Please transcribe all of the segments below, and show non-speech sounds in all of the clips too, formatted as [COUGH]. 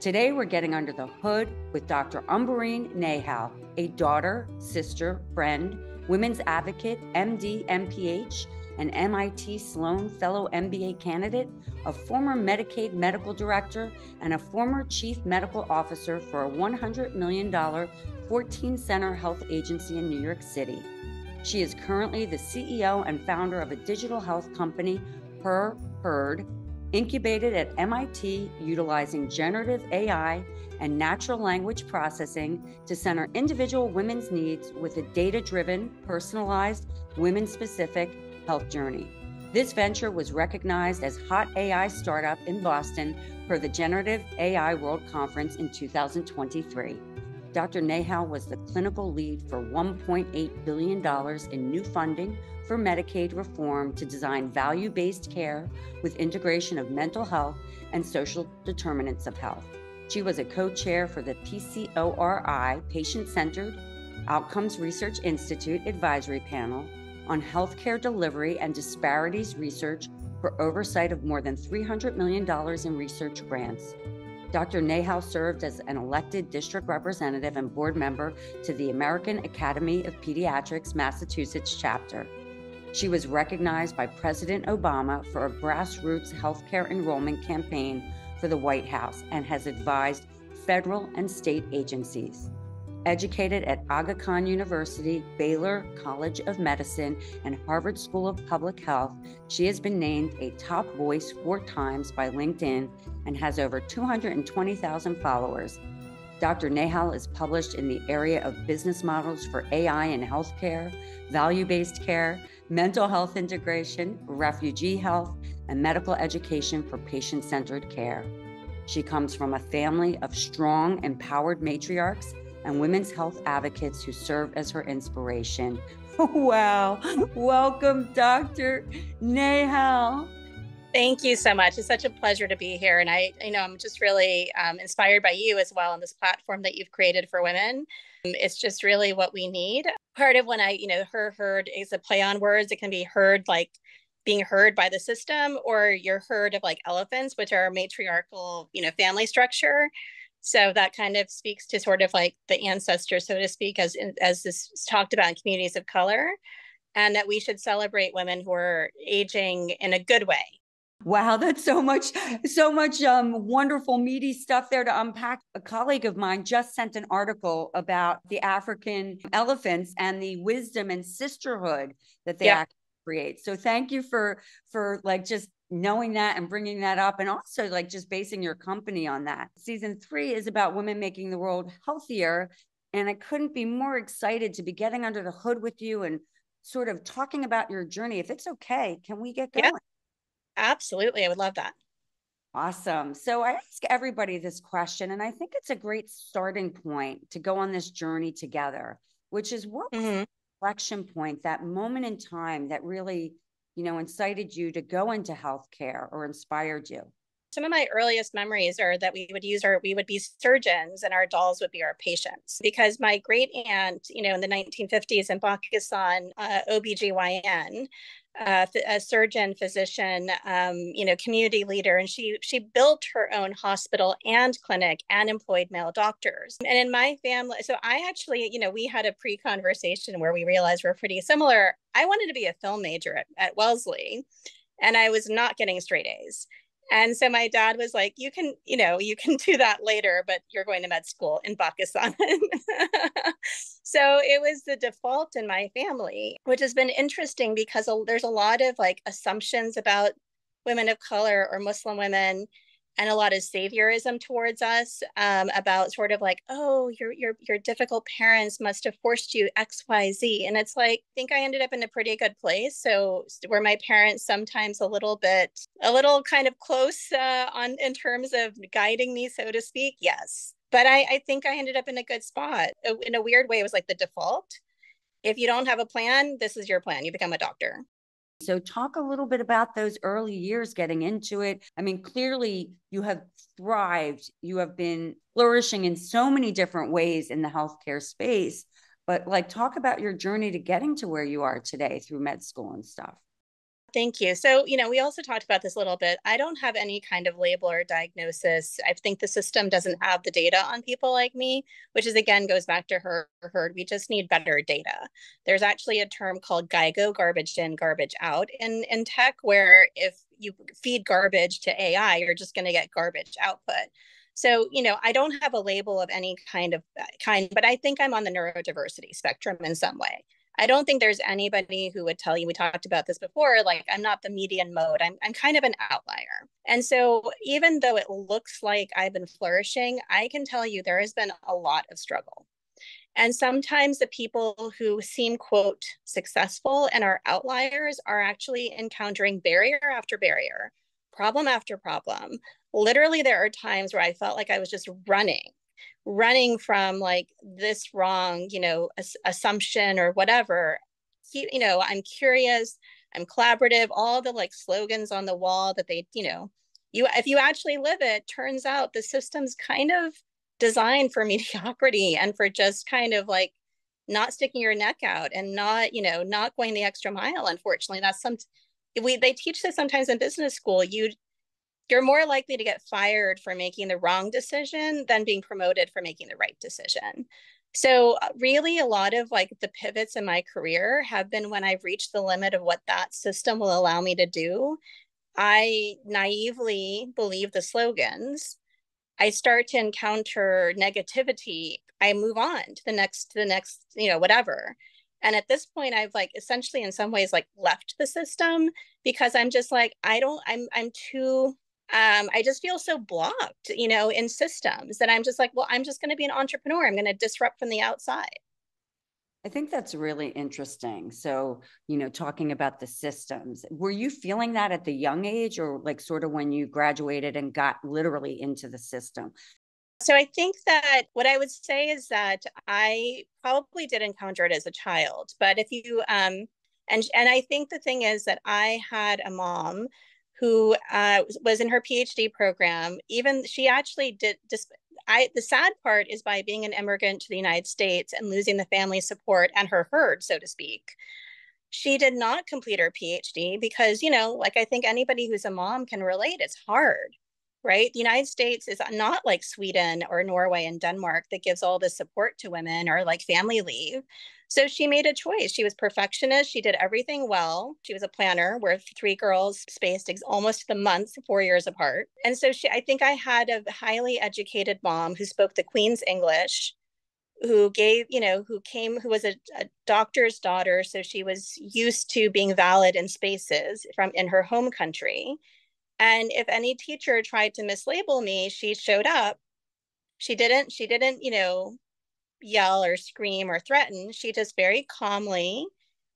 Today, we're getting under the hood with Dr. Umbereen Nehal, a daughter, sister, friend, women's advocate, MD, MPH, an MIT Sloan Fellow MBA candidate, a former Medicaid medical director, and a former chief medical officer for a $100 million 14 center health agency in New York City. She is currently the CEO and founder of a digital health company, HER Heard, incubated at MIT utilizing generative AI and natural language processing to center individual women's needs with a data driven, personalized, women specific health journey. This venture was recognized as Hot AI Startup in Boston for the Generative AI World Conference in 2023. Dr. Nehal was the clinical lead for $1.8 billion in new funding for Medicaid reform to design value based care with integration of mental health and social determinants of health. She was a co chair for the PCORI, Patient Centered Outcomes Research Institute Advisory Panel on Healthcare Delivery and Disparities Research for oversight of more than $300 million in research grants. Dr. Nehal served as an elected district representative and board member to the American Academy of Pediatrics Massachusetts chapter. She was recognized by President Obama for a grassroots healthcare enrollment campaign for the White House and has advised federal and state agencies. Educated at Aga Khan University, Baylor College of Medicine, and Harvard School of Public Health, she has been named a top voice four times by LinkedIn and has over 220,000 followers. Dr. Nehal is published in the area of business models for AI in healthcare, value based care, mental health integration, refugee health, and medical education for patient centered care. She comes from a family of strong, empowered matriarchs and women's health advocates who serve as her inspiration. [LAUGHS] wow. Welcome, Dr. Nehal. Thank you so much. It's such a pleasure to be here. And I, you know, I'm just really um, inspired by you as well on this platform that you've created for women. Um, it's just really what we need. Part of when I, you know, her heard is a play on words. It can be heard like being heard by the system, or you're heard of like elephants, which are matriarchal, you know, family structure. So that kind of speaks to sort of like the ancestors, so to speak, as as this talked about in communities of color, and that we should celebrate women who are aging in a good way. Wow, that's so much, so much um, wonderful, meaty stuff there to unpack. A colleague of mine just sent an article about the African elephants and the wisdom and sisterhood that they yeah. create. So thank you for for like just knowing that and bringing that up and also like just basing your company on that. Season 3 is about women making the world healthier and I couldn't be more excited to be getting under the hood with you and sort of talking about your journey. If it's okay, can we get going? Yeah, absolutely. I would love that. Awesome. So I ask everybody this question, and I think it's a great starting point to go on this journey together, which is what mm-hmm. reflection point, that moment in time that really you know, incited you to go into healthcare or inspired you? Some of my earliest memories are that we would use our, we would be surgeons and our dolls would be our patients. Because my great aunt, you know, in the 1950s in Pakistan, uh, OBGYN, uh, a surgeon, physician, um, you know, community leader, and she she built her own hospital and clinic and employed male doctors. And in my family, so I actually, you know, we had a pre-conversation where we realized we're pretty similar. I wanted to be a film major at, at Wellesley, and I was not getting straight A's. And so my dad was like, you can, you know, you can do that later, but you're going to med school in Pakistan. [LAUGHS] so it was the default in my family, which has been interesting because there's a lot of like assumptions about women of color or Muslim women and a lot of saviorism towards us um, about sort of like, oh, your your your difficult parents must have forced you X, Y, Z, and it's like I think I ended up in a pretty good place. So were my parents sometimes a little bit, a little kind of close uh, on in terms of guiding me, so to speak? Yes, but I I think I ended up in a good spot. In a weird way, it was like the default. If you don't have a plan, this is your plan. You become a doctor. So, talk a little bit about those early years getting into it. I mean, clearly you have thrived, you have been flourishing in so many different ways in the healthcare space. But, like, talk about your journey to getting to where you are today through med school and stuff. Thank you. So, you know, we also talked about this a little bit. I don't have any kind of label or diagnosis. I think the system doesn't have the data on people like me, which is again goes back to HER Heard. We just need better data. There's actually a term called GIGO, garbage in, garbage out in, in tech, where if you feed garbage to AI, you're just going to get garbage output. So, you know, I don't have a label of any kind of uh, kind, but I think I'm on the neurodiversity spectrum in some way. I don't think there's anybody who would tell you, we talked about this before, like I'm not the median mode. I'm, I'm kind of an outlier. And so even though it looks like I've been flourishing, I can tell you there has been a lot of struggle. And sometimes the people who seem, quote, successful and are outliers are actually encountering barrier after barrier, problem after problem. Literally, there are times where I felt like I was just running running from like this wrong you know ass- assumption or whatever you know i'm curious i'm collaborative all the like slogans on the wall that they you know you if you actually live it turns out the system's kind of designed for [LAUGHS] mediocrity and for just kind of like not sticking your neck out and not you know not going the extra mile unfortunately. That's some we they teach this sometimes in business school. You you're more likely to get fired for making the wrong decision than being promoted for making the right decision. So, uh, really, a lot of like the pivots in my career have been when I've reached the limit of what that system will allow me to do. I naively believe the slogans. I start to encounter negativity. I move on to the next, to the next, you know, whatever. And at this point, I've like essentially, in some ways, like left the system because I'm just like, I don't, I'm, I'm too um, I just feel so blocked, you know, in systems that I'm just like, well, I'm just going to be an entrepreneur. I'm going to disrupt from the outside. I think that's really interesting. So, you know, talking about the systems, were you feeling that at the young age or like sort of when you graduated and got literally into the system? So, I think that what I would say is that I probably did encounter it as a child, but if you, um, and, and I think the thing is that I had a mom who uh, was in her PhD program. Even she actually did. Dis- I, the sad part is by being an immigrant to the United States and losing the family support and her herd, so to speak. She did not complete her PhD because, you know, like I think anybody who's a mom can relate, it's hard, right? The United States is not like Sweden or Norway and Denmark that gives all this support to women or like family leave. So she made a choice. She was perfectionist. She did everything well. She was a planner where three girls spaced ex- almost the month, four years apart. And so she, I think I had a highly educated mom who spoke the Queen's English, who gave, you know, who came, who was a, a doctor's daughter. So she was used to being valid in spaces from in her home country. And if any teacher tried to mislabel me, she showed up. She didn't, she didn't, you know, yell or scream or threaten. She just very calmly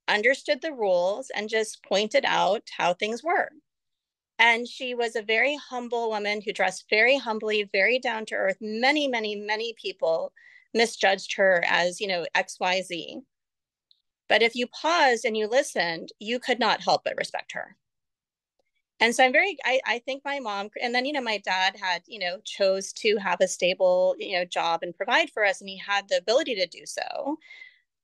understood the rules and just pointed out how things were. And she was a very humble woman who dressed very humbly, very down to earth. Many, many, many people misjudged her as, you know, XYZ. But if you paused and you listened, you could not help but respect her and so i'm very I, I think my mom and then you know my dad had you know chose to have a stable you know job and provide for us and he had the ability to do so.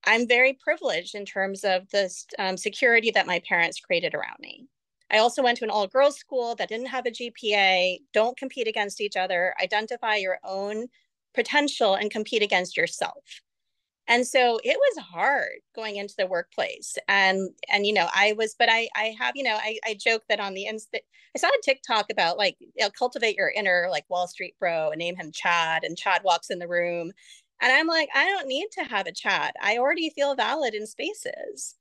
I'm very privileged in terms of the um, security that my parents created around me. I also went to an all girls school that didn't have a gpa don't compete against each other identify your own potential and compete against yourself and so it was hard going into the workplace. And and you know i was but i i have you know i, I joke that on the instant i saw a tiktok about like you know, cultivate your inner like wall street bro and name him chad and chad walks in the room. And i'm like i don't need to have a chad. I already feel valid in spaces.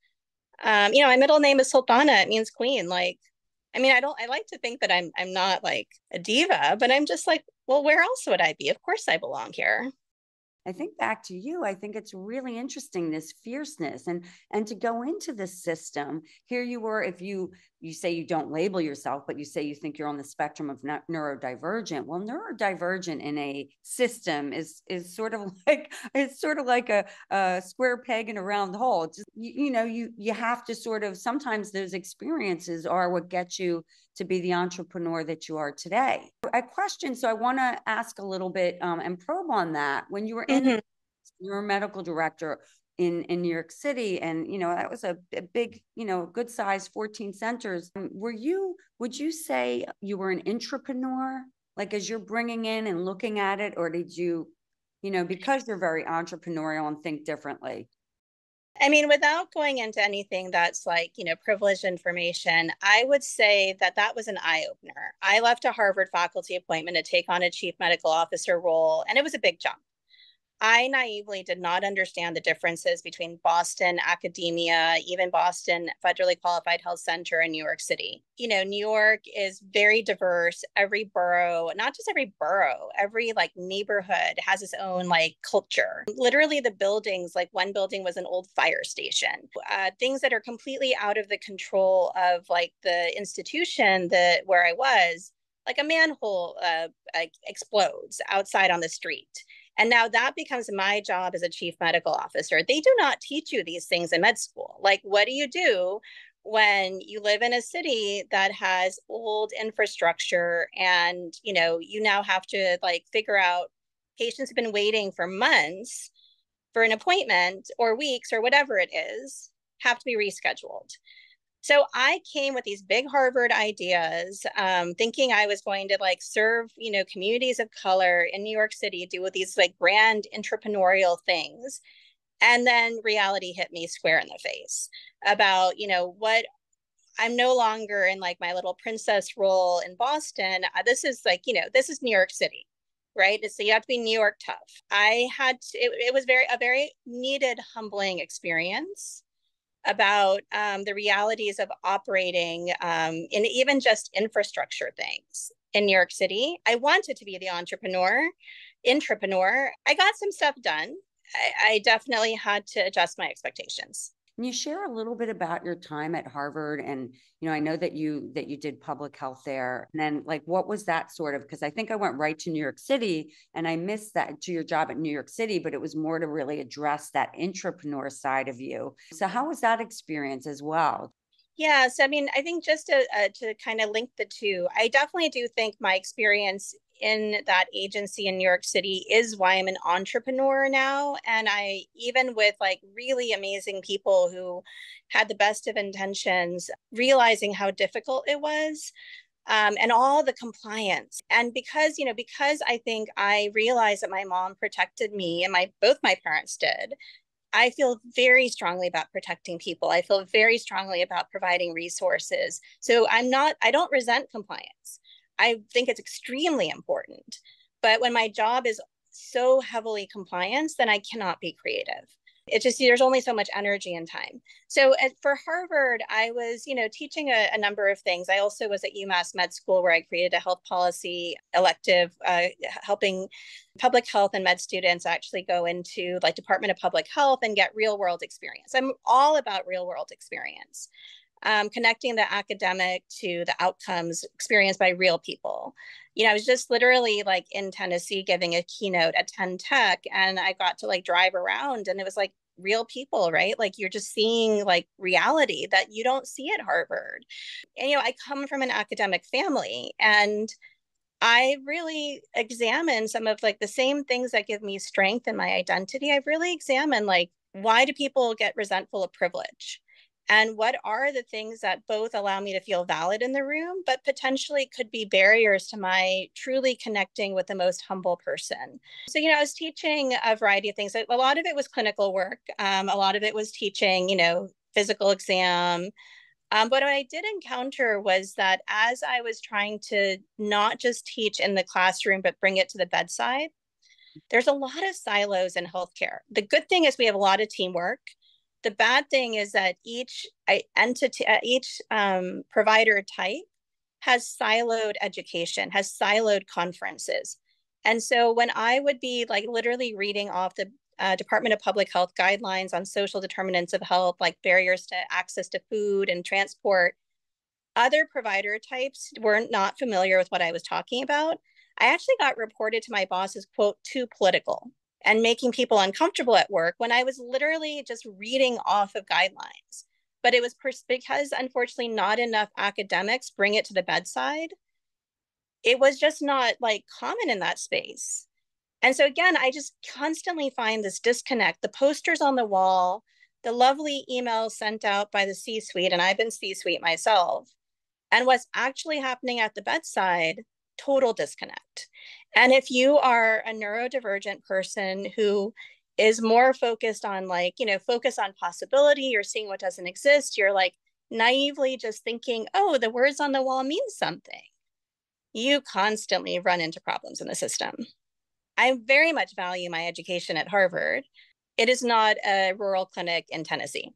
Um you know my middle name is sultana. It means queen. Like i mean i don't i like to think that i'm i'm not like a diva but i'm just like well where else would i be? Of course i belong here I think back to you, I think it's really interesting this fierceness and and to go into the system. Here you were, if you you say you don't label yourself, but you say you think you're on the spectrum of neurodivergent. Well, neurodivergent in a system is is sort of [LAUGHS] like it's sort of like a, a square peg in a round hole. Just, you, you know, you you have to sort of sometimes those experiences are what get you to be the entrepreneur that you are today. A question, so I want to ask a little bit um, and probe on that. When you were in, mm-hmm. you're a medical director. in in New York City, and you know that was a, a big, you know, good size 14 centers. Um, were you? Would you say you were an entrepreneur? Like as you're bringing in and looking at it, or did you, you know, because you're very entrepreneurial and think differently? I mean, without going into anything that's like, you know, privileged information, I would say that that was an eye opener. I left a Harvard faculty appointment to take on a chief medical officer role, and it was a big jump. I naively did not understand the differences between Boston academia, even Boston Federally Qualified Health Center in New York City. You know, New York is very diverse. Every borough, not just every borough, every like neighborhood has its own like culture. Literally, the buildings, like one building was an old fire station, uh, things that are completely out of the control of like the institution that where I was like a manhole uh, explodes outside on the street and now that becomes my job as a chief medical officer. They do not teach you these things in med school. Like, what do you do when you live in a city that has old infrastructure and, you know, you now have to like figure out patients have been waiting for months for an appointment or weeks or whatever it is, have to be rescheduled. So I came with these big Harvard ideas, um, thinking I was going to like serve, you know, communities of color in New York City, do with these like grand entrepreneurial things. And then reality hit me square in the face about, you know, what I'm no longer in like my little princess role in Boston. Uh, this is like, you know, this is New York City, right? So you have to be New York tough. I had, to, it, it was very, a very needed, humbling experience about um, the realities of operating um, in even just infrastructure things in New York City. I wanted to be the entrepreneur, entrepreneur. I got some stuff done. I, I definitely had to adjust my expectations. Can you share a little bit about your time at Harvard? And you know, I know that you that you did public health there. And then, like, what was that sort of? Because I think I went right to New York City, and I missed that to your job at New York City, but it was more to really address that entrepreneur side of you. So, how was that experience as well? Yeah, so I mean, I think just to uh, to kind of link the two, I definitely do think my experience in that agency in New York City is why I'm an entrepreneur now. And I, even with like really amazing people who had the best of intentions, realizing how difficult it was. Um, and all the compliance and because you know because i think i realized that my mom protected me and my both my parents did I feel very strongly about protecting people. I feel very strongly about providing resources. So I'm not, I don't resent compliance. I think it's extremely important. But when my job is so heavily compliance, then I cannot be creative. It just there's only so much energy and time. So at, for Harvard, I was you know teaching a, a, number of things. I also was at UMass Med School where I created a health policy elective, uh, helping public health and med students actually go into like Department of Public Health and get real world experience. I'm all about real world experience um, connecting the academic to the outcomes experienced by real people. You know, I was just literally like in Tennessee giving a keynote at Tenn Tech, and I got to like drive around, and it was like real people, right? Like you're just seeing like reality that you don't see at Harvard. And, you know, I come from an academic family, and I really examine some of like the same things that give me strength in my identity. I've really examined like why do people get resentful of privilege? And what are the things that both allow me to feel valid in the room but potentially could be barriers to my truly connecting with the most humble person? So you know i was teaching a variety of things. A lot of it was clinical work. Um, a lot of it was teaching you know physical exam. Um, but what I did encounter was that as I was trying to not just teach in the classroom, but bring it to the bedside, there's a lot of silos in healthcare. The good thing is we have a lot of teamwork the bad thing is that each entity, uh, each um, provider type has siloed education, has siloed conferences. And so when I would be like literally reading off the uh, Department of Public Health guidelines on social determinants of health, like barriers to access to food and transport, other provider types were not familiar with what I was talking about. I actually got reported to my boss as, quote, too political and making people uncomfortable at work when I was literally just reading off of guidelines. But it was pers- because, unfortunately, not enough academics bring it to the bedside. It was just not like common in that space. And so again, I just constantly find this disconnect. The posters on the wall, the lovely emails sent out by the C suite, and I've been C suite myself, and what's actually happening at the bedside, total disconnect. And if you are a neurodivergent person who is more focused on like, you know, focus on possibility, you're seeing what doesn't exist, you're like naively just thinking, oh, the words on the wall mean something. You constantly run into problems in the system. I very much value my education at Harvard. It is not a rural clinic in Tennessee.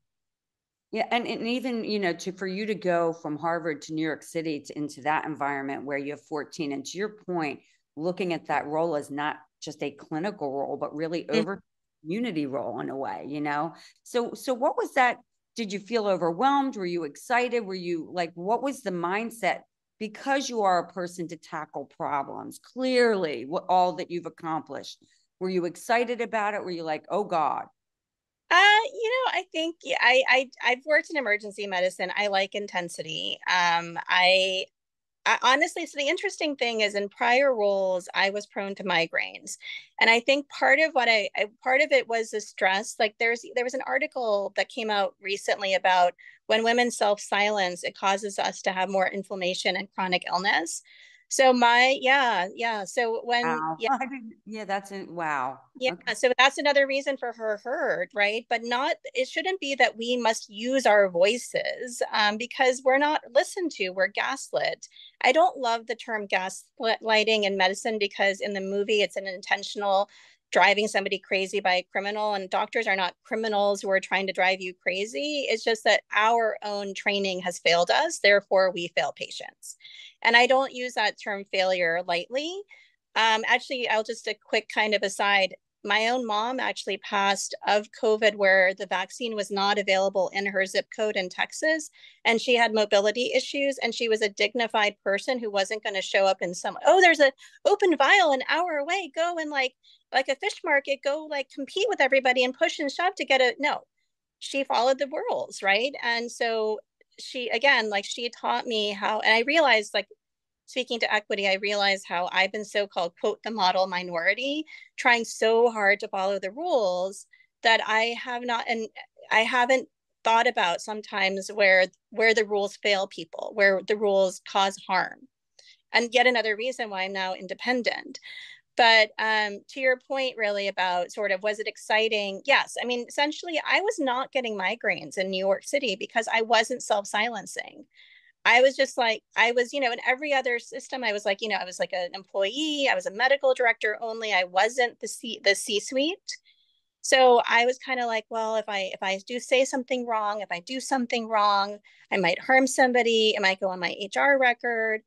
Yeah, and, and even you know, to for you to go from Harvard to New York City to, into that environment where you have 14, and to your point, looking at that role as not just a clinical role, but really mm-hmm. over community role in a way, you know. So so what was that? Did you feel overwhelmed? Were you excited? Were you like what was the mindset because you are a person to tackle problems clearly what all that you've accomplished were you excited about it were you like oh god uh, you know, I think I, I I've worked in emergency medicine. I like intensity. Um, I I, honestly, so the interesting thing is in prior roles, I was prone to migraines. And I think part of what I, I, part of it was the stress. Like there's there was an article that came out recently about when women self-silence, it causes us to have more inflammation and chronic illness. So my yeah, yeah. So when wow. yeah, [LAUGHS] yeah, that's it. Wow. Yeah. Okay. So that's another reason for HER Heard, right? But not it shouldn't be that we must use our voices um, because we're not listened to. We're gaslit. I don't love the term gaslighting in medicine because in the movie it's an intentional driving somebody crazy by a criminal and doctors are not criminals who are trying to drive you crazy. It's just that our own training has failed us therefore we fail patients. And i don't use that term failure lightly. Um, actually i'll just a quick kind of aside my own mom actually passed of COVID where the vaccine was not available in her zip code in Texas. And she had mobility issues and she was a dignified person who wasn't going to show up in some, oh, there's a open vial an hour away. Go and like, like a fish market, go like compete with everybody and push and shove to get a, no, she followed the rules. Right. And so she, again, like she taught me how, and I realized like speaking to equity, I realize how I've been so called, quote, the model minority, trying so hard to follow the rules that I have not, and I haven't thought about sometimes where where the rules fail people, where the rules cause harm. And yet another reason why I'm now independent. But um, to your point, really about sort of was it exciting? Yes. I mean, essentially, I was not getting migraines in New York City because I wasn't self silencing. I was just like, I was, you know, in every other system, I was like, you know, I was like an employee, I was a medical director only, I wasn't the C the C-suite. So I was kind of like, well, if I if I do say something wrong, if I do something wrong, I might harm somebody, it might go on my HR record.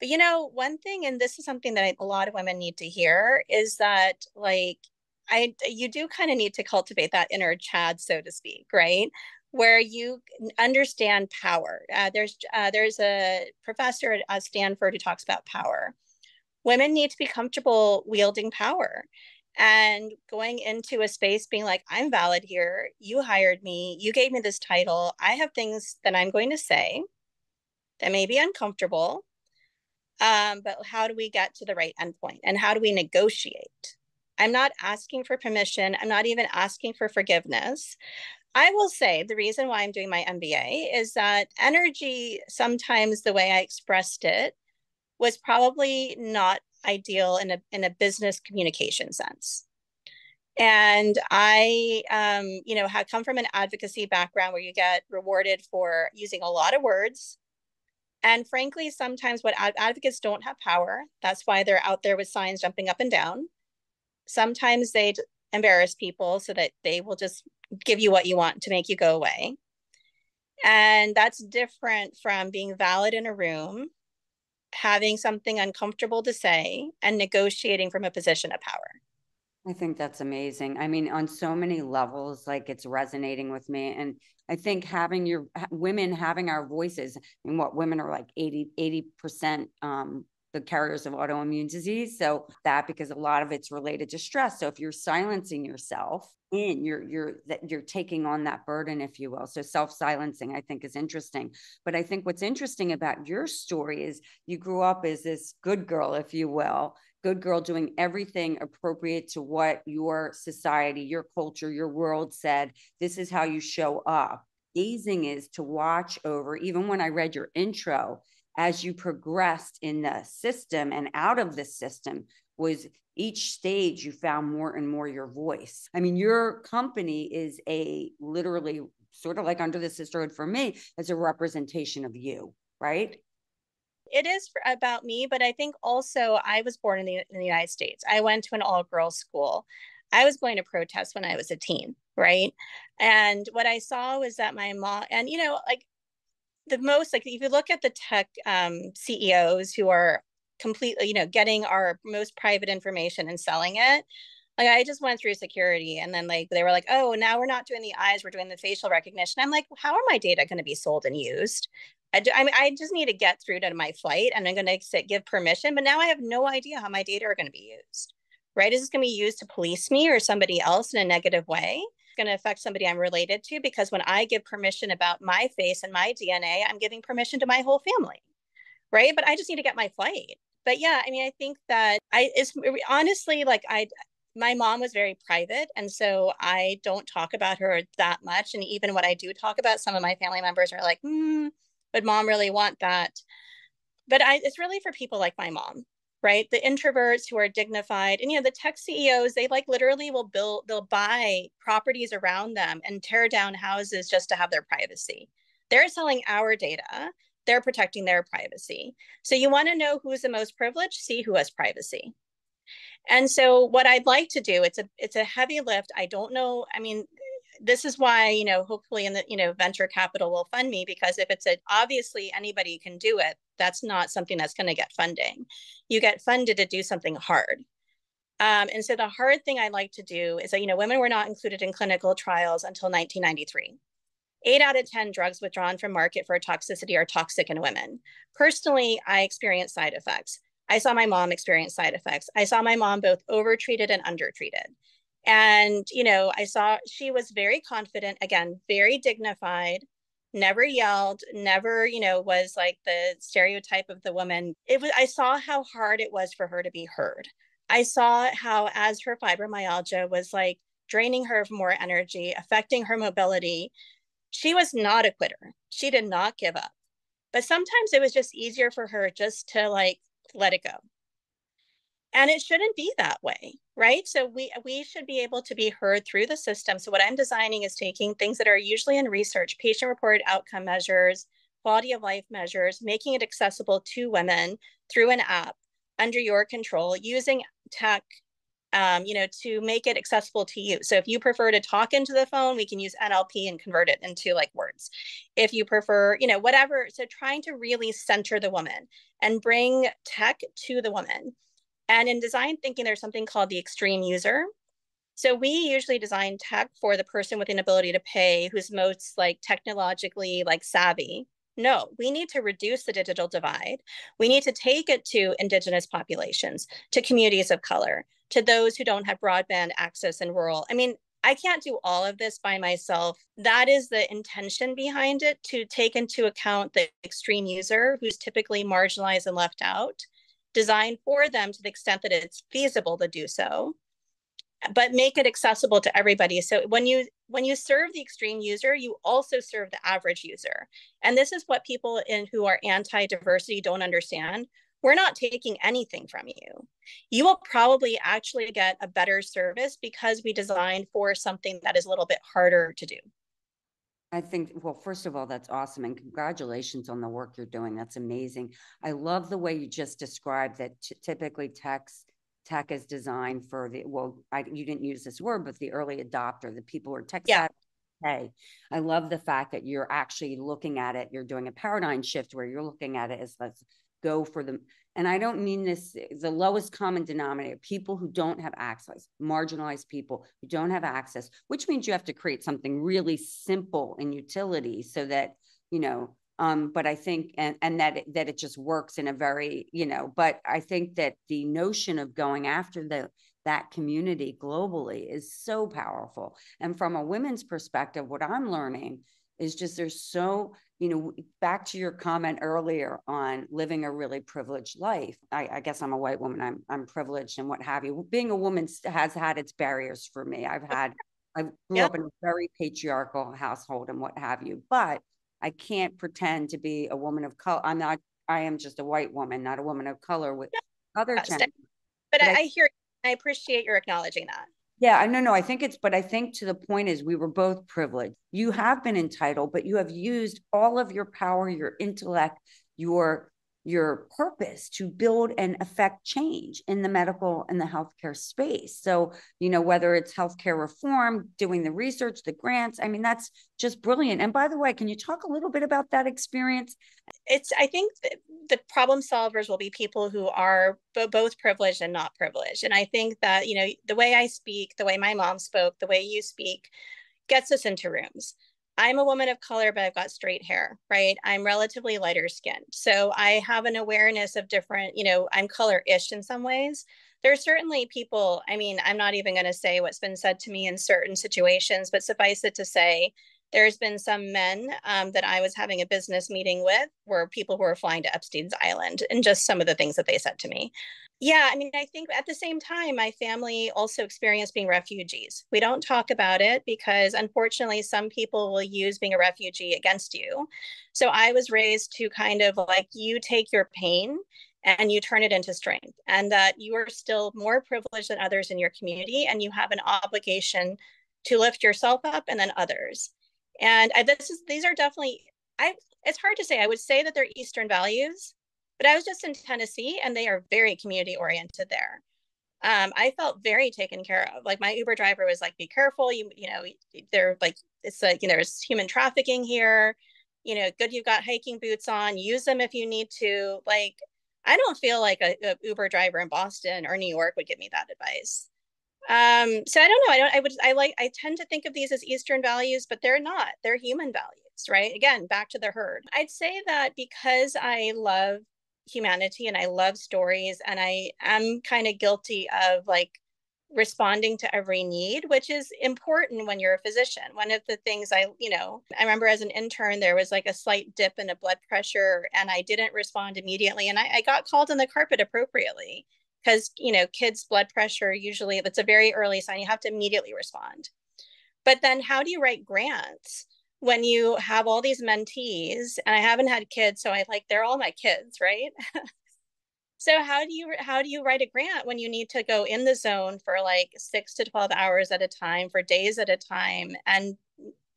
But you know, one thing, and this is something that I, a lot of women need to hear, is that like I you do kind of need to cultivate that inner Chad, so to speak, right? Where you understand power. Uh, there's uh, there's a professor at Stanford who talks about power. Women need to be comfortable wielding power and going into a space being like, I'm valid here. You hired me. You gave me this title. I have things that I'm going to say that may be uncomfortable. Um, but how do we get to the right endpoint and how do we negotiate? I'm not asking for permission. I'm not even asking for forgiveness. I will say the reason why I'm doing my MBA is that energy, sometimes the way I expressed it, was probably not ideal in a in a business communication sense. And I, um, you know, have come from an advocacy background where you get rewarded for using a lot of words. And frankly, sometimes what ad- advocates don't have power. That's why they're out there with signs jumping up and down. Sometimes they embarrass people so that they will just give you what you want to make you go away. And that's different from being valid in a room, having something uncomfortable to say, and negotiating from a position of power. I think that's amazing. I mean, on so many levels, like it's resonating with me. And I think having your women having our voices and what women are like 80, 80% um, the carriers of autoimmune disease. So that because a lot of it's related to stress. So if you're silencing yourself in, you're you're that you're taking on that burden, if you will. So self-silencing, I think, is interesting. But I think what's interesting about your story is you grew up as this good girl, if you will, good girl doing everything appropriate to what your society, your culture, your world said. This is how you show up. Gazing is to watch over, even when I read your intro, as you progressed in the system and out of the system was each stage you found more and more your voice. I mean, your company is a literally sort of like under the sisterhood for me as a representation of you, right? It is about me, but I think also I was born in the, in the United States. I went to an all girls school. I was going to protest when I was a teen, right? And what I saw was that my mom, and you know, like the most like if you look at the tech um, CEOs who are completely, you know, getting our most private information and selling it. Like I just went through security and then like they were like, oh, now we're not doing the eyes, we're doing the facial recognition. I'm like, how are my data going to be sold and used? I, do, I mean, I just need to get through to my flight and I'm going to give permission, but now I have no idea how my data are going to be used. Right? Is this going to be used to police me or somebody else in a negative way? Going to affect somebody I'm related to because when I give permission about my face and my DNA, I'm giving permission to my whole family. Right. But I just need to get my flight. But yeah, I mean, I think that I is honestly like I, my mom was very private. And so I don't talk about her that much. And even what I do talk about some of my family members are like, hmm, would mom really want that? But I, it's really for people like my mom, right? The introverts who are dignified and you know the tech ceos they like literally will build they'll buy properties around them and tear down houses just to have their privacy. They're selling our data. They're protecting their privacy. So you want to know who's the most privileged? See who has privacy. And so what i'd like to do it's a it's a heavy lift. I don't know i mean this is why you know hopefully in the you know venture capital will fund me because if it's a obviously anybody can do it that's not something that's going to get funding you get funded to do something hard um, and so the hard thing i like to do is that you know women were not included in clinical trials until 1993 eight out of 10 drugs withdrawn from market for toxicity are toxic in women. Personally, I experienced side effects. I saw my mom experience side effects. I saw my mom both overtreated and undertreated. And, you know, I saw she was very confident, again, very dignified, never yelled, never, you know, was like the stereotype of the woman. It was, I saw how hard it was for her to be heard. I saw how, as her fibromyalgia was like draining her of more energy, affecting her mobility, she was not a quitter. She did not give up. But sometimes it was just easier for her just to like let it go and it shouldn't be that way right? So we we should be able to be heard through the system. So what i'm designing is taking things that are usually in research patient reported outcome measures quality of life measures making it accessible to women through an app under your control using tech um, you know to make it accessible to you. So if you prefer to talk into the phone we can use nlp and convert it into like words. If you prefer you know whatever so trying to really center the woman and bring tech to the woman and in design thinking, there's something called the extreme user. So we usually design tech for the person with an ability to pay who's most like technologically like savvy. No, we need to reduce the digital divide. We need to take it to indigenous populations, to communities of color, to those who don't have broadband access in rural. I mean, I can't do all of this by myself. That is the intention behind it to take into account the extreme user who's typically marginalized and left out designed for them to the extent that it's feasible to do so but make it accessible to everybody. So when you when you serve the extreme user you also serve the average user. And this is what people in who are anti-diversity don't understand. We're not taking anything from you. You will probably actually get a better service because we designed for something that is a little bit harder to do I think, well, first of all, that's awesome. And congratulations on the work you're doing. That's amazing. I love the way you just described that typically techs, tech is designed for the, well, I, you didn't use this word, but the early adopter, the people who are tech yeah. Hey, I love the fact that you're actually looking at it. You're doing a paradigm shift where you're looking at it as let's go for the and I don't mean this the lowest common denominator, people who don't have access, marginalized people who don't have access, which means you have to create something really simple in utility so that, you know, Um, but I think and and that it, that it just works in a very you know. But I think that the notion of going after the that community globally is so powerful. And from a women's perspective, what I'm learning is just there's so you know back to your comment earlier on living a really privileged life I, I, guess i'm a white woman i'm i'm privileged and what have you. Being a woman has had its barriers for me. I've had i grew yep. up in a very patriarchal household and what have you but i can't pretend to be a woman of color i'm not i am just a white woman not a woman of color with other uh, but, but I, I hear i appreciate your acknowledging that yeah, I no, no. I think it's, but I think to the point is we were both privileged. You have been entitled, but you have used all of your power, your intellect, your your purpose to build and affect change in the medical and the healthcare space. So, you know, whether it's healthcare reform, doing the research, the grants, I mean, that's just brilliant. And by the way, can you talk a little bit about that experience? It's, I think the problem solvers will be people who are b- both privileged and not privileged. And I think that, you know, the way I speak, the way my mom spoke, the way you speak gets us into rooms. I'm a woman of color, but I've got straight hair, right? I'm relatively lighter skinned. So I have an awareness of different, you know, I'm color ish in some ways. There are certainly people, I mean, I'm not even going to say what's been said to me in certain situations, but suffice it to say, there's been some men um, that I was having a business meeting with were people who were flying to Epstein's Island and just some of the things that they said to me. Yeah, I mean, I think at the same time, my family also experienced being refugees. We don't talk about it because unfortunately, some people will use being a refugee against you. So I was raised to kind of like you take your pain and you turn it into strength, and that you are still more privileged than others in your community, and you have an obligation to lift yourself up and then others. And I, this is these are definitely I. It's hard to say. I would say that they're Eastern values but I was just in Tennessee and they are very community oriented there. Um, I felt very taken care of. Like my Uber driver was like, be careful. You, you know, they're like, it's like, you know, there's human trafficking here. You know, good you've got hiking boots on, use them if you need to. Like, I don't feel like a, a Uber driver in Boston or New York would give me that advice. Um, so I don't know. I don't, I would, I like, I tend to think of these as Eastern values, but they're not, they're human values, right? Again, back to the herd. I'd say that because I love humanity and I love stories and I am kind of guilty of like responding to every need, which is important when you're a physician. One of the things I, you know, I remember as an intern, there was like a slight dip in a blood pressure and I didn't respond immediately. And I, I got called on the carpet appropriately because, you know, kids' blood pressure usually, that's a very early sign. You have to immediately respond. But then how do you write grants? when you have all these mentees and i haven't had kids so i like they're all my kids right [LAUGHS] so how do you how do you write a grant when you need to go in the zone for like 6 to 12 hours at a time for days at a time and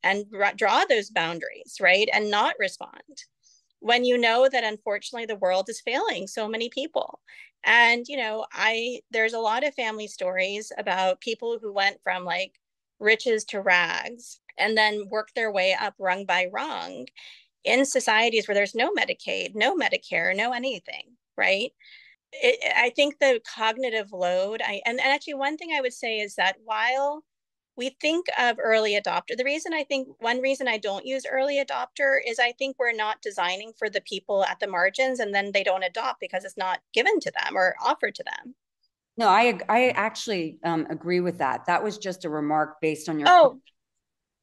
and draw those boundaries right and not respond when you know that unfortunately the world is failing so many people and you know i there's a lot of family stories about people who went from like riches to rags and then work their way up rung by rung in societies where there's no Medicaid, no Medicare, no anything, right? It, I think the cognitive load, I and, and actually one thing I would say is that while we think of early adopter, the reason I think one reason I don't use early adopter is I think we're not designing for the people at the margins and then they don't adopt because it's not given to them or offered to them. No, I I actually um, agree with that. That was just a remark based on your oh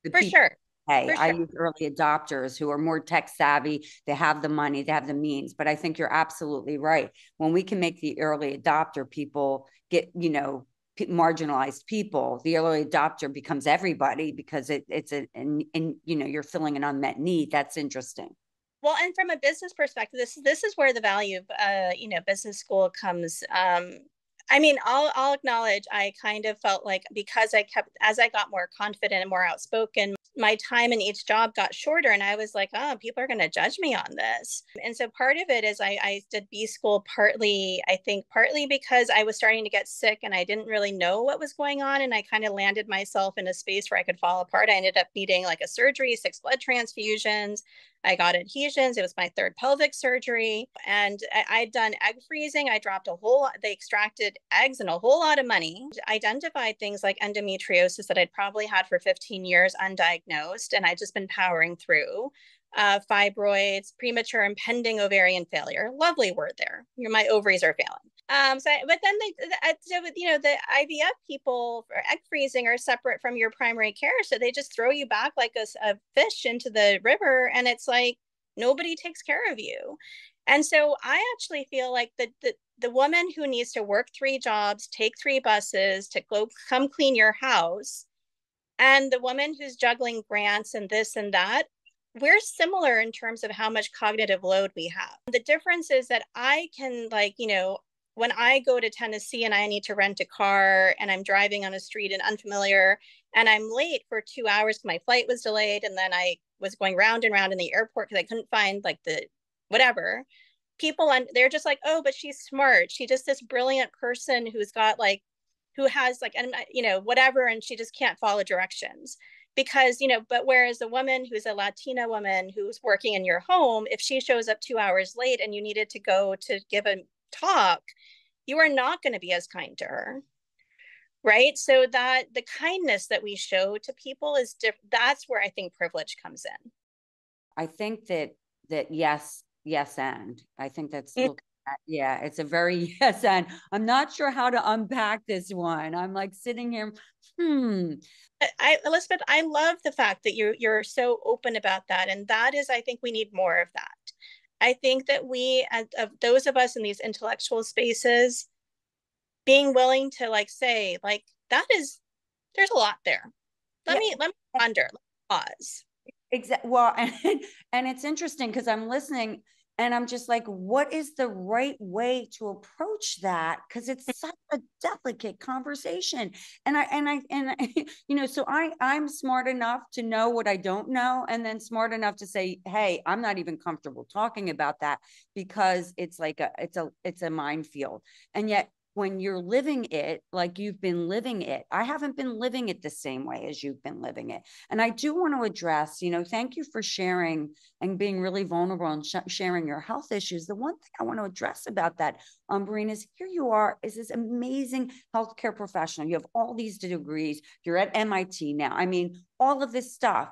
for sure. Hey, sure. I use early adopters who are more tech savvy. They have the money, they have the means. But I think you're absolutely right. When we can make the early adopter people get, you know, marginalized people, the early adopter becomes everybody because it, it's a, and, and you know, you're filling an unmet need. That's interesting. Well, and from a business perspective, this this is where the value of uh, you know business school comes um, I mean, I'll I'll acknowledge I kind of felt like because I kept as I got more confident and more outspoken, my time in each job got shorter and I was like, oh, people are gonna judge me on this. And so part of it is I, I did B school partly, I think partly because I was starting to get sick and I didn't really know what was going on. And I kind of landed myself in a space where I could fall apart. I ended up needing like a surgery, six blood transfusions. I got adhesions. It was my third pelvic surgery. And I, had done egg freezing. I dropped a whole lot, they extracted eggs and a whole lot of money, identified things like endometriosis that I'd probably had for 15 years undiagnosed. And I'd just been powering through. Uh, fibroids, premature impending ovarian failure. Lovely word there. My ovaries are failing. Um, so, but then they, so you know, the IVF people for egg freezing are separate from your primary care, so they just throw you back like a, a fish into the river, and it's like nobody takes care of you. And so, I actually feel like the the the woman who needs to work three jobs, take three buses to go come clean your house, and the woman who's juggling grants and this and that we're similar in terms of how much cognitive load we have. The difference is that I can, like, you know, when I go to Tennessee and I need to rent a car and I'm driving on a street and unfamiliar and I'm late for two hours, my flight was delayed, and then I was going round and round in the airport because I couldn't find like the whatever. People and they're just like, oh, but she's smart. She's just this brilliant person who's got like, who has like, and uh, you know, whatever, and she just can't follow directions because you know but whereas a woman who's a latina woman who's working in your home if she shows up two hours late and you needed to go to give a talk you are not going to be as kind to her right? So that the kindness that we show to people is different that's where i think privilege comes in. I think that that yes yes and. I think that's mm-hmm. yeah it's a very [LAUGHS] yes and. I'm not sure how to unpack this one. I'm like sitting here hmm I, Elizabeth, I love the fact that you're you're so open about that, and that is, I think, we need more of that. I think that we, as of those of us in these intellectual spaces, being willing to like say, like that is, there's a lot there. Let yeah. me let me ponder. Let me pause. Exactly. Well, and [LAUGHS] and it's interesting because I'm listening and i'm just like what is the right way to approach that? Because it's mm. such a delicate conversation. And i and i and I, [LAUGHS] you know so i i'm smart enough to know what i don't know and then smart enough to say hey i'm not even comfortable talking about that because it's like a it's a it's a minefield. And yet when you're living it like you've been living it. I haven't been living it the same way as you've been living it. And I do want to address, you know, thank you for sharing and being really vulnerable and sh- sharing your health issues. The one thing I want to address about that, um, is here you are, is this amazing healthcare professional. You have all these degrees. You're at MIT now. I mean, all of this stuff.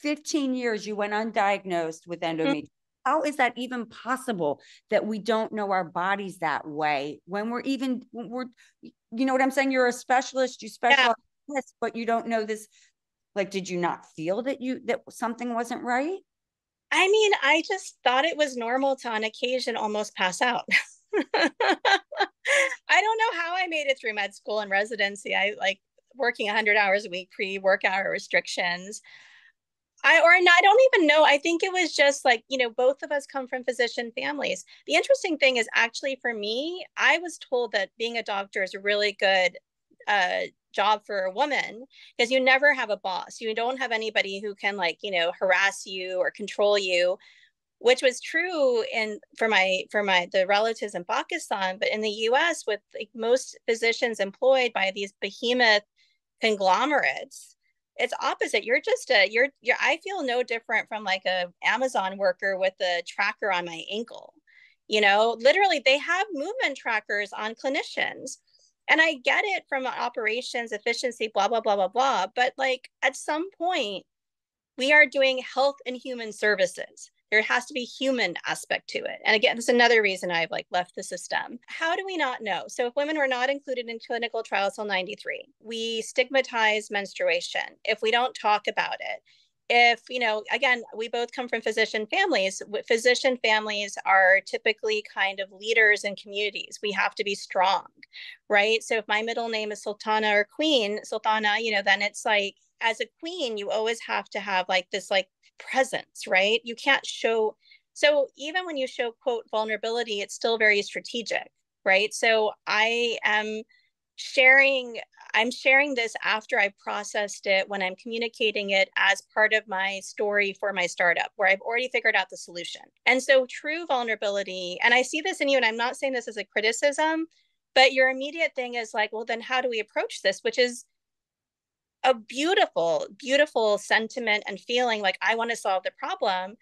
15 years you went undiagnosed with mm-hmm. endometriosis how is that even possible that we don't know our bodies that way when we're even we're you know what i'm saying? You're a specialist you specialize yeah. this but you don't know this like did you not feel that you that something wasn't right? I mean i just thought it was normal to on occasion almost pass out. [LAUGHS] I don't know how i made it through med school and residency. I like working 100 hours a week pre workout restrictions I or I don't even know. I think it was just like, you know, both of us come from physician families. The interesting thing is actually for me, I was told that being a doctor is a really good uh, job for a woman because you never have a boss. You don't have anybody who can like, you know, harass you or control you, which was true in for my for my the relatives in Pakistan, but in the US with like, most physicians employed by these behemoth conglomerates it's opposite you're just a you're you're i feel no different from like a amazon worker with a tracker on my ankle you know? Literally they have movement trackers on clinicians and i get it from operations efficiency blah blah blah blah blah but like at some point we are doing health and human services there has to be human aspect to it. And again that's another reason i've like left the system. How do we not know? So if women were not included in clinical trials till 93 we stigmatize menstruation. If we don't talk about it if you know again we both come from physician families physician families are typically kind of leaders in communities. We have to be strong right? So if my middle name is sultana or queen sultana you know then it's like as a queen you always have to have like this like presence, right? You can't show. So even when you show quote vulnerability, it's still very strategic, right? So I am sharing i'm sharing this after i've processed it when i'm communicating it as part of my story for my startup where i've already figured out the solution and so true vulnerability and i see this in you and i'm not saying this as a criticism but your immediate thing is like well then how do we approach this which is a beautiful, beautiful sentiment and feeling like I want to solve the problem.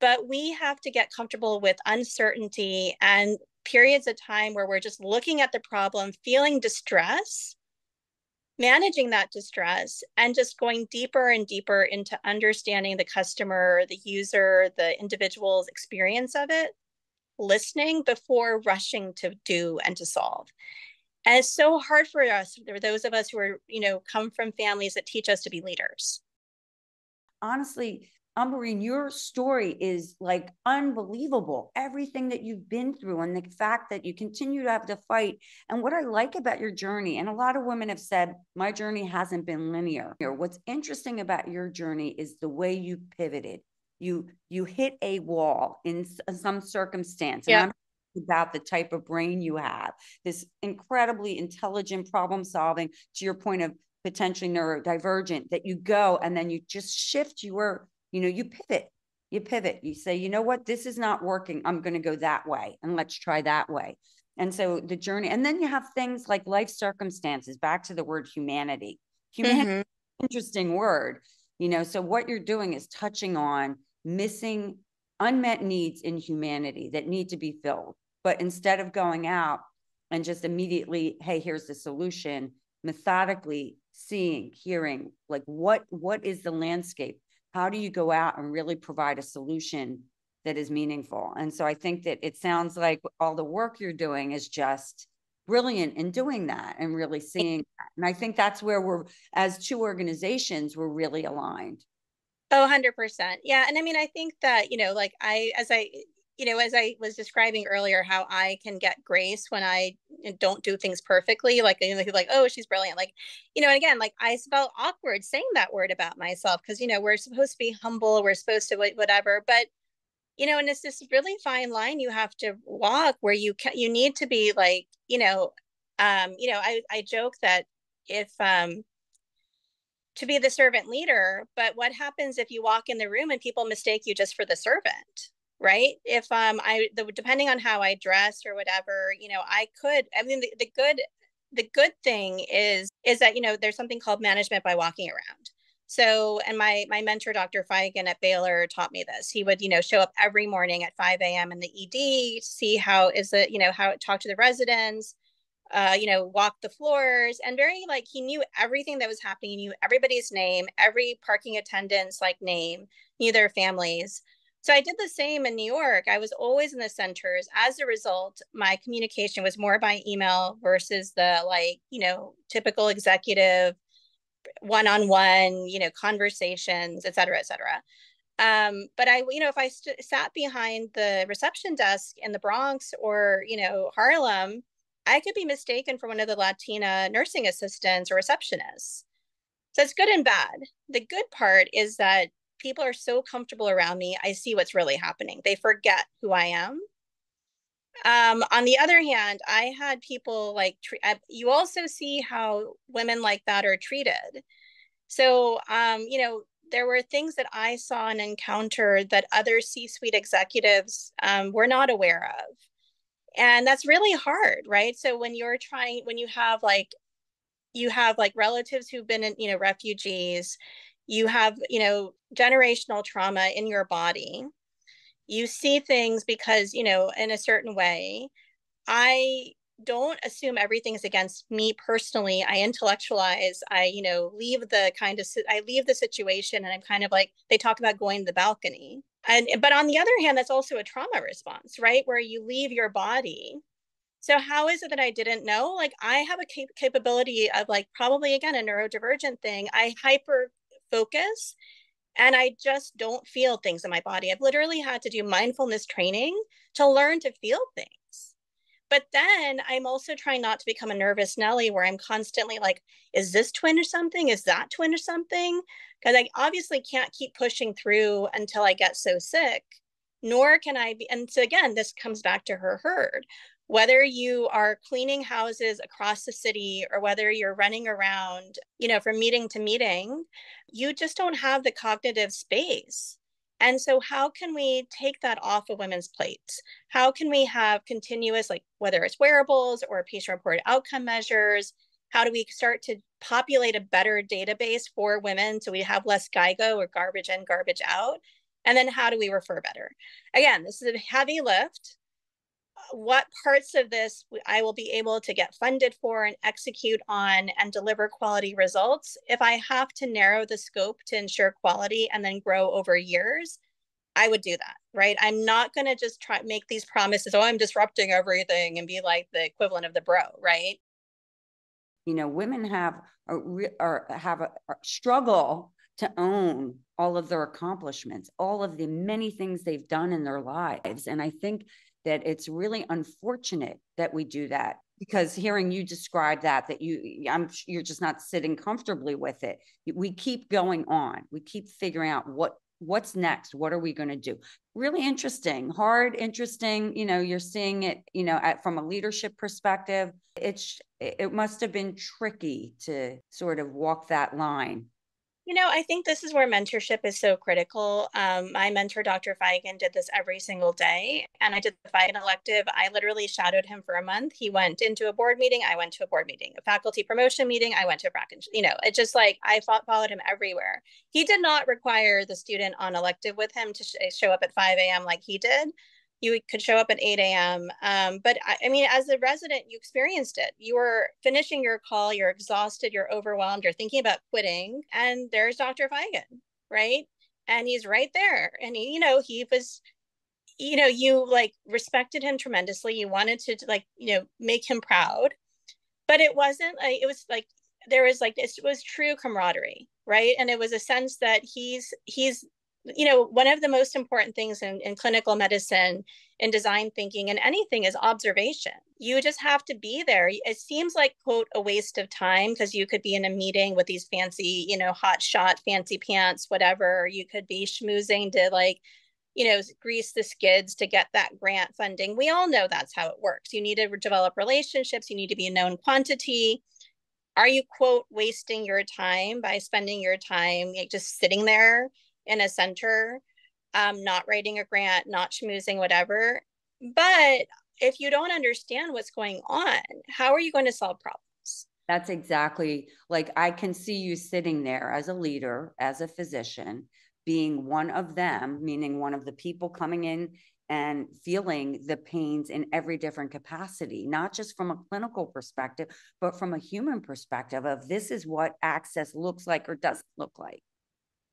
But we have to get comfortable with uncertainty and periods of time where we're just looking at the problem, feeling distress, managing that distress and just going deeper and deeper into understanding the customer, the user, the individual's experience of it, listening before rushing to do and to solve. And it's so hard for us, there are those of us who are, you know, come from families that teach us to be leaders. Honestly, Umbereen, your story is like unbelievable. Everything that you've been through and the fact that you continue to have to fight. And what I like about your journey, and a lot of women have said, my journey hasn't been linear. What's interesting about your journey is the way you pivoted. You you hit a wall in some circumstance. Yeah. About the type of brain you have, this incredibly intelligent problem solving, to your point of potentially neurodivergent, that you go and then you just shift your you know, you pivot, you pivot, you say, you know what, this is not working. I'm going to go that way and let's try that way. And so the journey, and then you have things like life circumstances, back to the word humanity. Humanity, mm-hmm. interesting word, you know. So what you're doing is touching on missing unmet needs in humanity that need to be filled. But instead of going out and just immediately, hey, here's the solution, methodically seeing, hearing, like what what is the landscape? how do you go out and really provide a solution that is meaningful and so i think that it sounds like all the work you're doing is just brilliant in doing that and really seeing that. and i think that's where we're as two organizations we're really aligned oh 100% yeah and i mean i think that you know like i as i you know, as I was describing earlier, how I can get grace when I don't do things perfectly, like you know, like oh, she's brilliant, like you know, and again, like I felt awkward saying that word about myself because you know we're supposed to be humble, we're supposed to whatever, but you know, and it's this really fine line you have to walk where you can you need to be like you know, um, you know, I I joke that if um to be the servant leader, but what happens if you walk in the room and people mistake you just for the servant? Right if um i the, depending on how i dress or whatever you know i could i mean the, the good the good thing is is that you know there's something called management by walking around so and my my mentor dr Feigin at baylor taught me this he would you know show up every morning at 5 a.m in the ed to see how is it you know how talk to the residents uh, you know, walk the floors and very like he knew everything that was happening. He knew everybody's name, every parking attendant's like name, knew their families. So I did the same in New York. I was always in the centers. As a result, my communication was more by email versus the like, you know, typical executive one-on-one, you know, conversations, et cetera, et cetera. Um, but I, you know, if I st- sat behind the reception desk in the Bronx or, you know, Harlem, I could be mistaken for one of the Latina nursing assistants or receptionists. So it's good and bad. The good part is that people are so comfortable around me, I see what's really happening. They forget who I am. Um, on the other hand, I had people like, you also see how women like that are treated. So, um, you know, there were things that I saw and encountered that other C suite executives um, were not aware of. And that's really hard, right? So when you're trying, when you have like, you have like relatives who've been in, you know, refugees, you have you know generational trauma in your body. You see things because you know in a certain way. I don't assume everything's against me personally. I intellectualize. I you know leave the kind of i leave the situation and i'm kind of like they talk about going to the balcony. And but on the other hand that's also a trauma response right? Where you leave your body. So how is it that i didn't know? Like i have a cap- capability of like probably again a neurodivergent thing. I hyper focus and I just don't feel things in my body. I've literally had to do mindfulness training to learn to feel things. But then I'm also trying not to become a nervous Nelly where I'm constantly like, is this twin or something? Is that twin or something? Because I obviously can't keep pushing through until I get so sick, nor can I be. And so again, this comes back to HER Heard whether you are cleaning houses across the city or whether you're running around, you know, from meeting to meeting, you just don't have the cognitive space. And so, how can we take that off of women's plates? How can we have continuous, like whether it's wearables or patient reported outcome measures? How do we start to populate a better database for women so we have less GIGO or garbage in, garbage out? And then, how do we refer better? Again, this is a heavy lift what parts of this I will be able to get funded for and execute on and deliver quality results. If I have to narrow the scope to ensure quality and then grow over years, I would do that, right? I'm not going to just try make these promises, oh, I'm disrupting everything and be like the equivalent of the bro, right? You know, women have a, or have a, a struggle to own all of their accomplishments, all of the many things they've done in their lives. And I think that it's really unfortunate that we do that because hearing you describe that that you i'm you're just not sitting comfortably with it. We keep going on. We keep figuring out what what's next? What are we going to do? Really interesting hard interesting. You know you're seeing it you know at, from a leadership perspective. It's it must have been tricky to sort of walk that line you know, I think this is where mentorship is so critical. Um, my mentor, Dr. Feigin, did this every single day. And I did the Feigin elective. I literally shadowed him for a month. He went into a board meeting. I went to a board meeting, a faculty promotion meeting. I went to a Bracken, you know, it just like I fought, followed him everywhere. He did not require the student on elective with him to sh- show up at 5 a.m. like he did you could show up at 8 a.m. Um, but I, I, mean, as a resident, you experienced it. You were finishing your call, you're exhausted, you're overwhelmed, you're thinking about quitting, and there's Dr. Feigin, right? And he's right there. And he, you know, he was, you know, you like respected him tremendously. You wanted to like, you know, make him proud. But it wasn't like it was like there was like it was true camaraderie, right? And it was a sense that he's he's you know, one of the most important things in, in clinical medicine, in design thinking, and anything is observation. You just have to be there. It seems like, quote, a waste of time because you could be in a meeting with these fancy, you know, hot shot, fancy pants, whatever. You could be schmoozing to like, you know, grease the skids to get that grant funding. We all know that's how it works. You need to develop relationships, you need to be a known quantity are you quote wasting your time by spending your time like, just sitting there in a center, um, not writing a grant, not schmoozing, whatever. But if you don't understand what's going on, how are you going to solve problems? That's exactly like I can see you sitting there as a leader, as a physician, being one of them, meaning one of the people coming in and feeling the pains in every different capacity, not just from a clinical perspective, but from a human perspective of this is what access looks like or doesn't look like.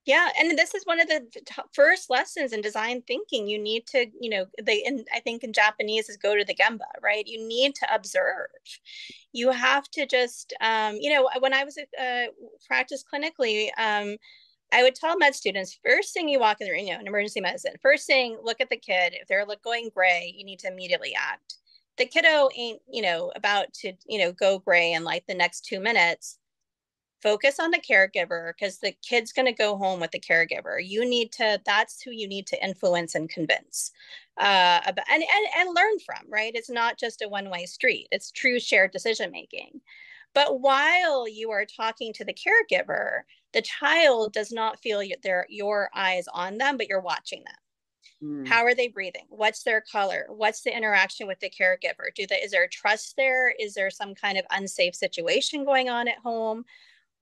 Yeah, and this is one of the first lessons in design thinking. You need to, you know, they and I think in Japanese is go to the gemba, right? You need to observe. You have to just, um, you know, when I was uh, practice clinically, um, I would tell med students first thing you walk in the room, you know, in emergency medicine, first thing, look at the kid. If they're going gray, you need to immediately act. The kiddo ain't, you know, about to, you know, go gray in like the next two minutes focus on the caregiver because the kid's going to go home with the caregiver. You need to that's who you need to influence and convince uh, about, and, and and learn from right? It's not just a one-way street. It's true shared decision making but while you are talking to the caregiver the child does not feel their your eyes on them but you're watching them. Mm. how are they breathing? What's their color? What's the interaction with the caregiver? Do they is there trust there? Is there some kind of unsafe situation going on at home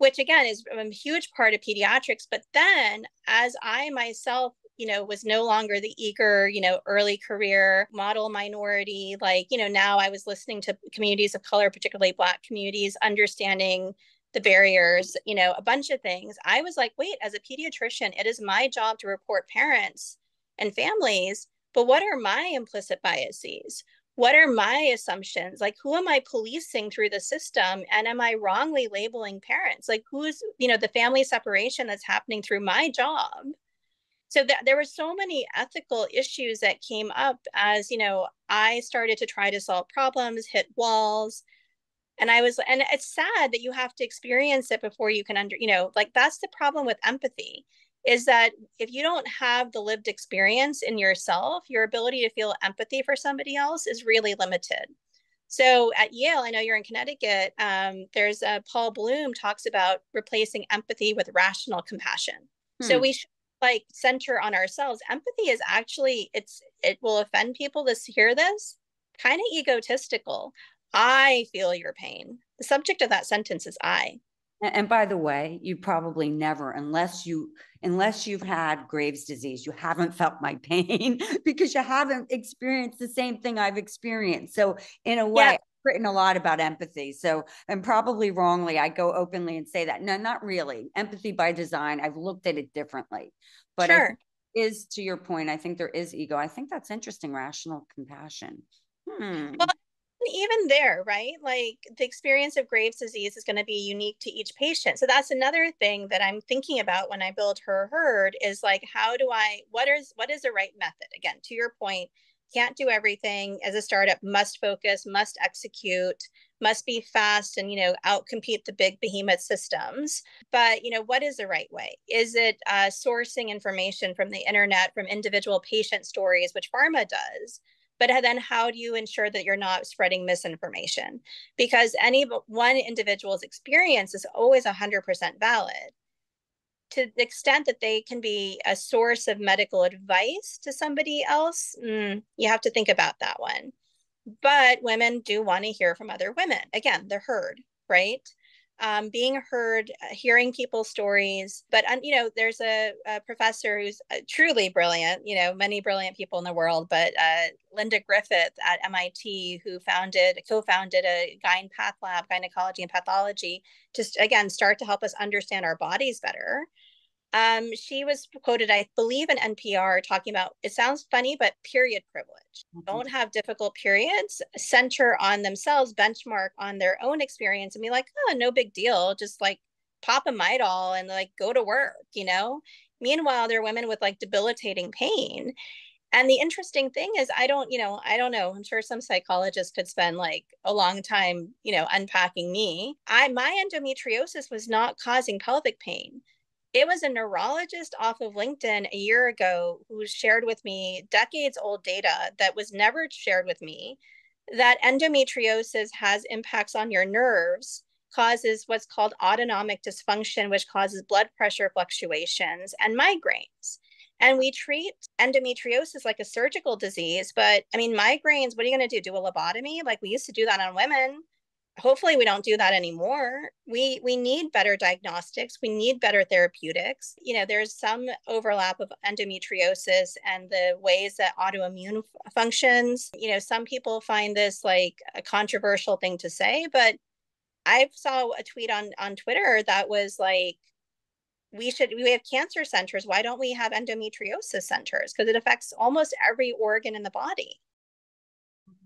which again is a huge part of pediatrics. But then as I myself you know was no longer the eager you know early career model minority like you know now i was listening to communities of color particularly black communities understanding the barriers you know a bunch of things i was like wait as a pediatrician it is my job to report parents and families but what are my implicit biases what are my assumptions? Like who am i policing through the system? And am i wrongly labeling parents? Like who's you know the family separation that's happening through my job? So that there were so many ethical issues that came up as you know i started to try to solve problems hit walls. And i was and it's sad that you have to experience it before you can under you know like that's the problem with empathy is that if you don't have the lived experience in yourself, your ability to feel empathy for somebody else is really limited. So at Yale, I know you're in Connecticut. Um, there's a Paul Bloom talks about replacing empathy with rational compassion. Hmm. So we should like center on ourselves. Empathy is actually it's it will offend people to hear this. Kind of egotistical. I feel your pain. The subject of that sentence is I. And by the way, you probably never, unless you unless you've had Graves' disease, you haven't felt my [LAUGHS] pain because you haven't experienced the same thing I've experienced. So in a way, yeah. I've written a lot about empathy. So and probably wrongly, I go openly and say that. No, not really. Empathy by design. I've looked at it differently. But sure. is to your point, I think there is ego. I think that's interesting, rational compassion. Hmm. Well, even there, right? Like the experience of Graves' disease is going to be unique to each patient. So that's another thing that I'm thinking about when I build HER Heard is like, how do I, what is, what is the right method? Again, to your point, can't do everything as a startup, must focus, must execute, must be fast and, you know, outcompete the big behemoth systems. But, you know, what is the right way? Is it uh, sourcing information from the internet, from individual patient stories, which pharma does? But then how do you ensure that you're not spreading misinformation? Because any one individual's experience is always 100% valid. To the extent that they can be a source of medical advice to somebody else mm, you have to think about that one. But women do want to hear from other women. Again the herd right um, being heard, uh, hearing people's stories. But, um, you know, there's a, a, professor who's uh, truly brilliant, you know, many brilliant people in the world, but uh, Linda Griffith at MIT, who founded, co founded a Gyn Path Lab, Gynecology and Pathology, just again, start to help us understand our bodies better. Um, she was quoted, I believe, in NPR talking about it sounds funny, but period privilege. Mm-hmm. Don't have difficult periods, center on themselves, benchmark on their own experience, and be like, oh, no big deal. Just like pop a Midol and like go to work, you know? Meanwhile, there are women with like debilitating pain. And the interesting thing is, I don't, you know, I don't know. I'm sure some psychologists could spend like a long time, you know, unpacking me. I my endometriosis was not causing pelvic pain it was a neurologist off of LinkedIn a year ago who shared with me decades old data that was never shared with me that endometriosis has impacts on your nerves causes what's called autonomic dysfunction which causes blood pressure fluctuations and migraines. And we treat endometriosis like a surgical disease but i mean migraines what are you going to do? Do a lobotomy? Like we used to do that on women hopefully we don't do that anymore. We we need better diagnostics. We need better therapeutics. You know there's some overlap of endometriosis and the ways that autoimmune functions. You know some people find this like a controversial thing to say but i saw a tweet on on twitter that was like we should we have cancer centers. Why don't we have endometriosis centers? Because it affects almost every organ in the body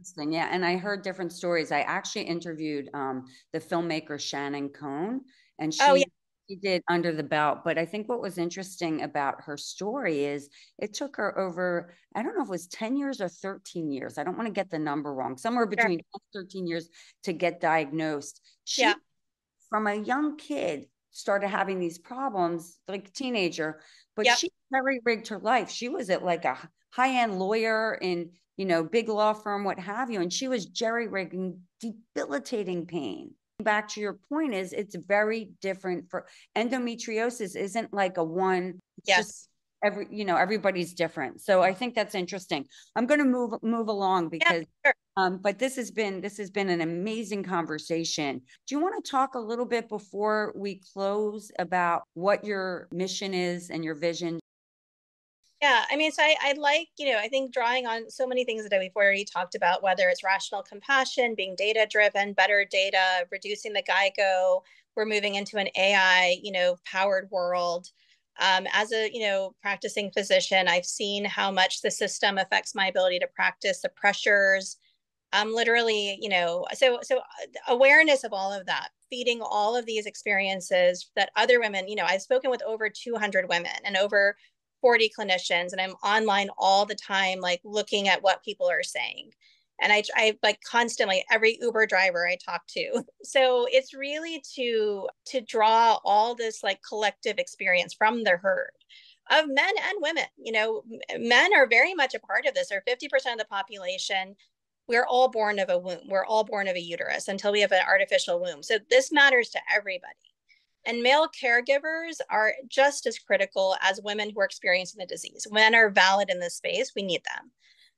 Interesting. Yeah. And I heard different stories. I actually interviewed um, the filmmaker Shannon Cohn, and she, oh, yeah. she did Under the Belt. But I think what was interesting about her story is it took her over, I don't know if it was 10 years or 13 years. I don't want to get the number wrong, somewhere between sure. 13 years to get diagnosed. She, yeah. from a young kid, started having these problems like teenager, but yep. she very rigged her life. She was at like a high end lawyer in you know, big law firm, what have you. And she was jerry rigging, debilitating pain. Back to your point is it's very different for endometriosis isn't like a one. Yes. every you know everybody's different so i think that's interesting i'm going to move move along because yeah, sure. um but this has been this has been an amazing conversation do you want to talk a little bit before we close about what your mission is and your vision yeah, I mean, so I, I like, you know, I think drawing on so many things that we've already talked about, whether it's rational compassion, being data driven, better data, reducing the GIGO, we're moving into an AI, you know, powered world. Um, as a, you know, practicing physician, I've seen how much the system affects my ability to practice, the pressures, um, literally, you know, so so uh, awareness of all of that, feeding all of these experiences that other women, you know, I've spoken with over 200 women and over 40 clinicians and I'm online all the time, like looking at what people are saying. And I, I like constantly every Uber driver I talk to. [LAUGHS] So it's really to to draw all this like collective experience from the herd of men and women. You know, men are very much a part of this. Or 50% of the population we're all born of a womb. We're all born of a uterus until we have an artificial womb. So this matters to everybody. And male caregivers are just as critical as women who are experiencing the disease. Men are valid in this space, we need them.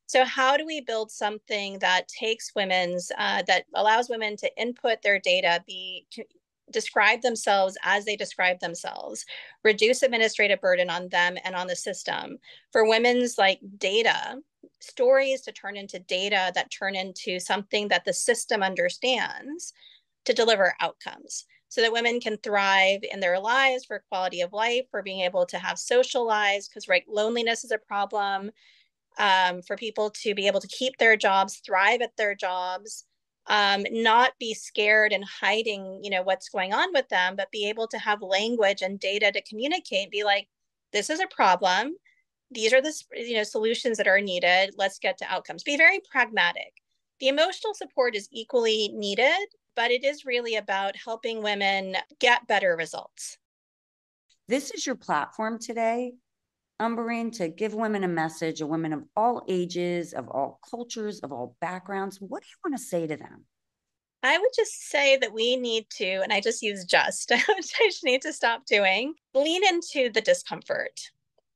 So, how do we build something that takes women's, uh, that allows women to input their data, be describe themselves as they describe themselves, reduce administrative burden on them and on the system. For women's like data, stories to turn into data that turn into something that the system understands to deliver outcomes so that women can thrive in their lives for quality of life, for being able to have social lives, because right, loneliness is a problem. Um, for people to be able to keep their jobs, thrive at their jobs, um, not be scared and hiding, you know, what's going on with them, but be able to have language and data to communicate. Be like, this is a problem. These are the you know solutions that are needed. Let's get to outcomes. Be very pragmatic. The emotional support is equally needed, but it is really about helping women get better results. This is your platform today, Umbereen, to give women a message, a women of all ages, of all cultures, of all backgrounds. What do you want to say to them? I would just say that we need to, and I just use just, which [LAUGHS] I just need to stop doing, lean into the discomfort.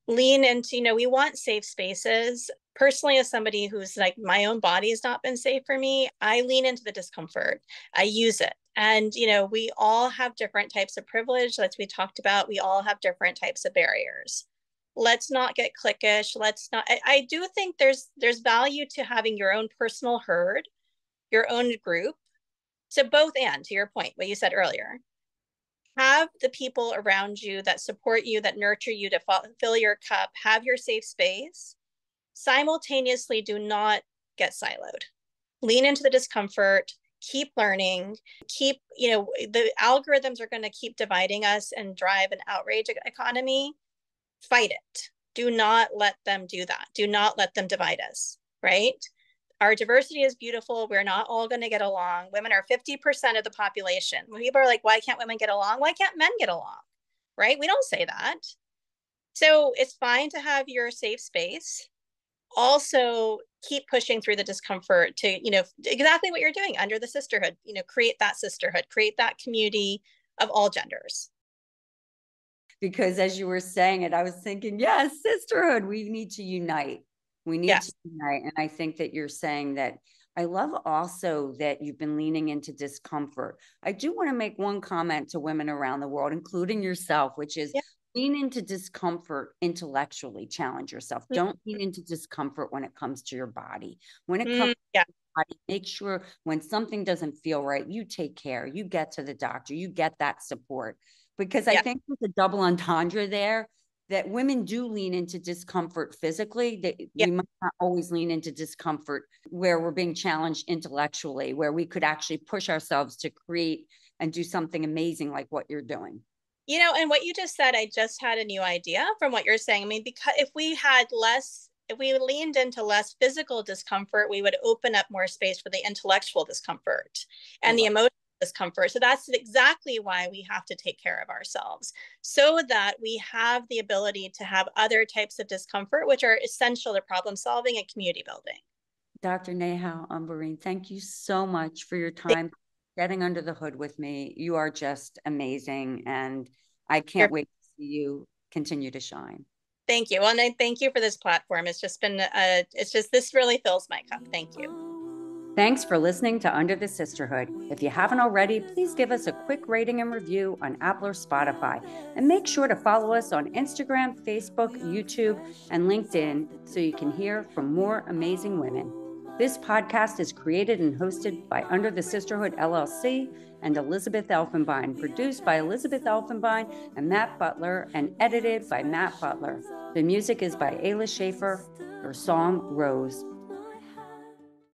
Lean into, you know, we want safe spaces personally as somebody who's like my own body has not been safe for me i lean into the discomfort. I use it. And you know we all have different types of privilege as we talked about we all have different types of barriers. Let's not get cliquish let's not I, I do think there's there's value to having your own personal herd your own group. So both and to your point what you said earlier. Have the people around you that support you that nurture you to fill your cup have your safe space simultaneously do not get siloed. Lean into the discomfort, keep learning, keep, you know, the algorithms are going to keep dividing us and drive an outrage economy. Fight it. Do not let them do that. Do not let them divide us, right? Our diversity is beautiful. We're not all going to get along. Women are 50% of the population. When people are like, why can't women get along? Why can't men get along? Right? We don't say that. So it's fine to have your safe space also keep pushing through the discomfort to you know exactly what you're doing under the sisterhood you know create that sisterhood create that community of all genders. Because as you were saying it i was thinking yes sisterhood we need to unite. We need yes. to unite. And i think that you're saying that. I love also that you've been leaning into discomfort. I do want to make one comment to women around the world including yourself which is lean into discomfort intellectually challenge yourself mm-hmm. don't lean into discomfort when it comes to your body when it comes mm, yeah. Body, make sure when something doesn't feel right you take care you get to the doctor you get that support because yeah. i think there's a double entendre there that women do lean into discomfort physically that yeah. we might not always lean into discomfort where we're being challenged intellectually where we could actually push ourselves to create and do something amazing like what you're doing you know, and what you just said, I just had a new idea from what you're saying. I mean, because if we had less, if we leaned into less physical discomfort, we would open up more space for the intellectual discomfort and the emotional discomfort. So that's exactly why we have to take care of ourselves so that we have the ability to have other types of discomfort, which are essential to problem solving and community building. Dr. Nehal Umberine, thank you so much for your time getting under the hood with me. You are just amazing. And I can't You're- wait to see you continue to shine. Thank you. Well, and I thank you for this platform. It's just been, uh, it's just, this really fills my cup. Thank you. Thanks for listening to Under the Sisterhood. If you haven't already, please give us a quick rating and review on Apple or Spotify. And make sure to follow us on Instagram, Facebook, YouTube, and LinkedIn so you can hear from more amazing women. This podcast is created and hosted by Under the Sisterhood LLC and Elizabeth Elfenbein, produced by Elizabeth Elfenbein and Matt Butler, and edited by Matt Butler. The music is by Ayla Schaefer, her song Rose.